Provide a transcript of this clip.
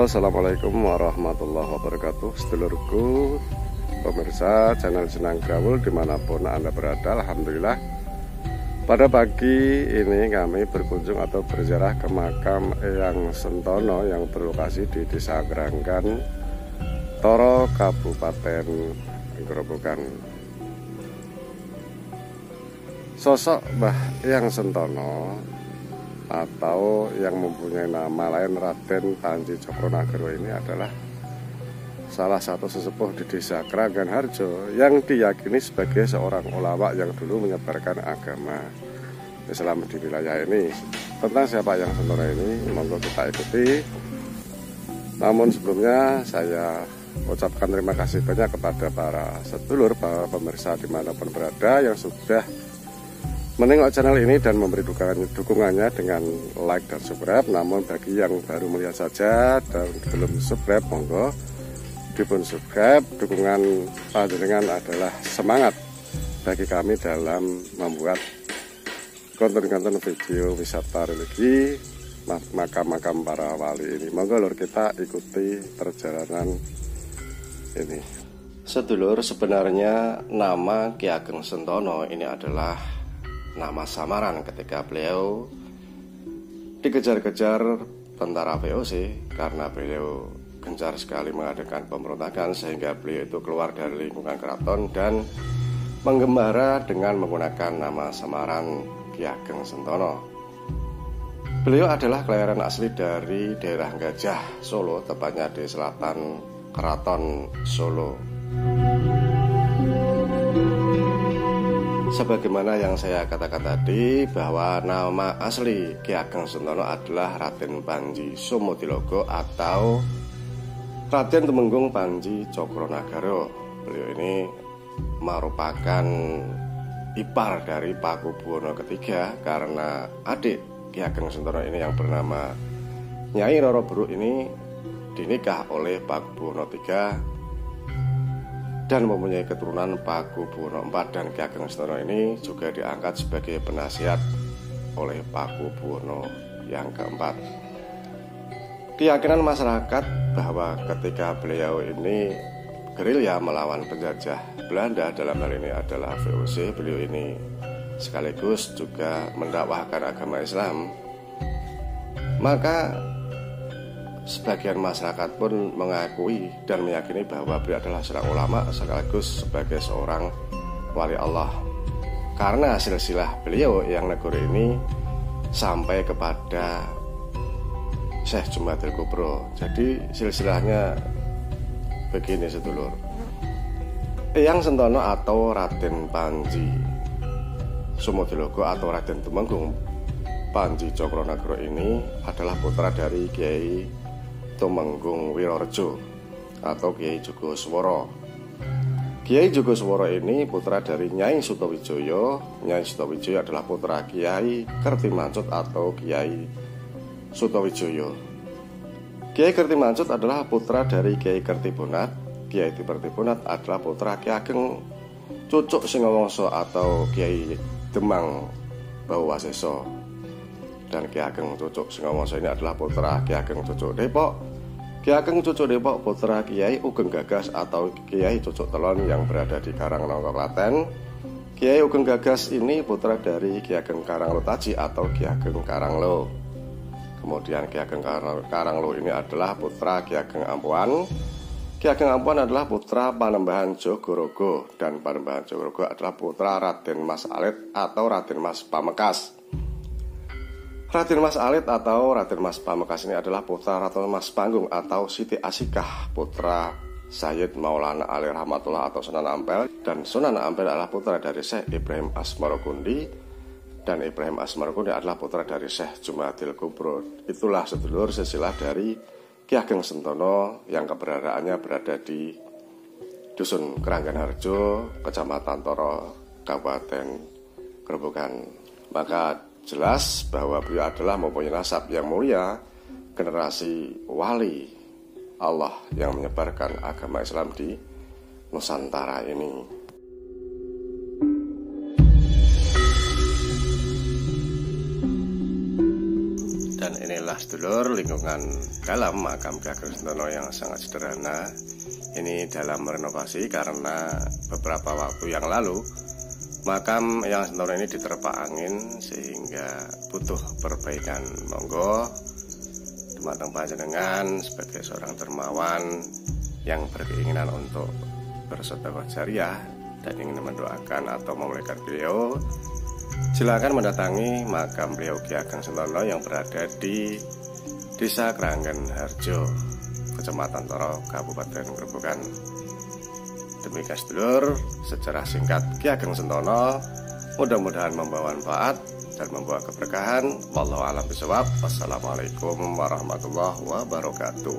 Halo assalamualaikum warahmatullahi wabarakatuh. Sedulurku Pemirsa channel Senang Gaul di mana pun anda berada Alhamdulillah. Pada pagi ini kami berkunjung atau berziarah ke makam Eyang Sentono Yang berlokasi di desa Geranggan Toro Kabupaten Gerobokan Sosok Mbah Eyang Sentono atau yang mempunyai nama lain Raden Panji Cokronagoro ini adalah salah satu sesepuh di desa Keranggan Harjo yang diyakini sebagai seorang ulama yang dulu menyebarkan agama Islam di wilayah ini. Tentang siapa yang Sentono ini, monggo kita ikuti. Namun sebelumnya saya ucapkan terima kasih banyak kepada para sedulur, para pemirsa di mana pun berada yang sudah menengok channel ini dan memberi dukungan, dukungannya dengan like dan subscribe. Namun bagi yang baru melihat saja dan belum subscribe monggo dipun subscribe. Dukungan panjenengan adalah semangat bagi kami dalam membuat konten-konten video wisata religi makam-makam para wali ini. Monggo lor kita ikuti perjalanan ini. Sedulur sebenarnya nama Ki Ageng Sentono ini adalah nama samaran ketika beliau dikejar-kejar tentara VOC karena beliau gencar sekali mengadakan pemberontakan sehingga beliau itu keluar dari lingkungan keraton dan menggembara dengan menggunakan nama samaran Ki Ageng Sentono. Beliau adalah kelahiran asli dari daerah Gajah, Solo, tepatnya di selatan Keraton Solo. Sebagaimana yang saya katakan tadi bahwa nama asli Ki Ageng Sentono adalah Raden Panji Somotilogo atau Raden Temenggung Panji Cokronagaro. Beliau ini merupakan ipar dari Paku Buwono ketiga karena adik Ki Ageng Sentono ini yang bernama Nyai Roro Buruk ini dinikah oleh Paku Buwono III dan mempunyai keturunan Paku Buwono IV dan Ki Ageng Sentono ini juga diangkat sebagai penasihat oleh Paku Buwono yang keempat. Keyakinan masyarakat bahwa ketika beliau ini gerilya melawan penjajah Belanda dalam hal ini adalah VOC, beliau ini sekaligus juga mendakwahkan agama Islam. Maka Sebagian masyarakat pun mengakui dan meyakini bahwa beliau adalah seorang ulama sekaligus sebagai seorang wali Allah. Karena silsilah beliau yang negeri ini sampai kepada Syekh Jumatil Kubro. Jadi silsilahnya begini sedulur. Eyang Sentono atau Raden Panji Sumodilogo atau Raden Tumenggung Panji Cokronagro ini adalah putra dari Kiai Tumenggung Wirorjo atau Kiai Jogosworo. Kiai Jogosworo ini putra dari Nyai Sutowijoyo. Nyai Sutowijoyo adalah putra Kiai Kertimancut atau Kiai Sutowijoyo. Kiai Kertimancut adalah putra dari Kiai Kertibunat. Kiai Kertibunat adalah putra Kiai Ageng Cucuk Singowongso atau Kiai Demang Bauwaseso dan Ki Ageng Cucuk Singowongso ini adalah putra Ki Ageng Cucuk Depok Ki Ageng Cucuk Depok putra Kiai Ugeng Gagas atau Kiai Cucuk Telon yang berada di Karangnongko Klaten. Kiai Ugeng Gagas ini putra dari Ki Ageng Karanglo Taji atau Ki Ageng Karanglo. Kemudian Ki Ageng Karanglo ini adalah putra Ki Ageng Ampuan. Ki Ageng Ampuan adalah putra Panembahan Jogorogo dan Panembahan Jogorogo adalah putra Raden Mas Alit atau Raden Mas Pamekas. Raden Mas Alit atau Raden Mas Pamekas ini adalah putra Raden Mas Panggung atau Siti Asikah putra Sayyid Maulana Ali Rahmatullah atau Sunan Ampel. Dan Sunan Ampel adalah putra dari Syekh Ibrahim Asmarokundi dan Ibrahim Asmarokundi adalah putra dari Syekh Jumadil Kubro. Itulah sedulur silsilah dari Ki Ageng Sentono yang keberadaannya berada di Dusun Keranggan Harjo, Kecamatan Toro, Kabupaten Gerobokan. Maka jelas bahwa beliau adalah mempunyai nasab yang mulia, generasi wali Allah yang menyebarkan agama Islam di Nusantara ini. Dan inilah sedulur lingkungan dalam makam Ki Ageng yang sangat sederhana. Ini dalam renovasi karena beberapa waktu yang lalu makam yang Sentono ini diterpa angin sehingga butuh perbaikan. Monggo teman-teman panjenengan sebagai seorang dermawan yang berkeinginan untuk bersedekah jariah dan ingin mendoakan atau memuliakan beliau silakan mendatangi makam beliau Ki Ageng Sentono yang berada di Desa Keranggan Harjo, Kecamatan Toro, Kabupaten Grobogan. Demikian sedulur, sejarah singkat Ki Ageng Sentono mudah-mudahan membawa manfaat dan membawa keberkahan. Wallahu a'lam bishawab. Wassalamualaikum warahmatullahi wabarakatuh.